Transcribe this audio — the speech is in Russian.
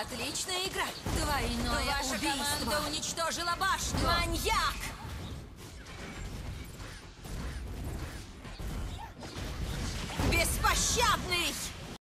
Отличная игра. Двойное Ваша убийство. команда уничтожила башню. Маньяк! Беспощадный!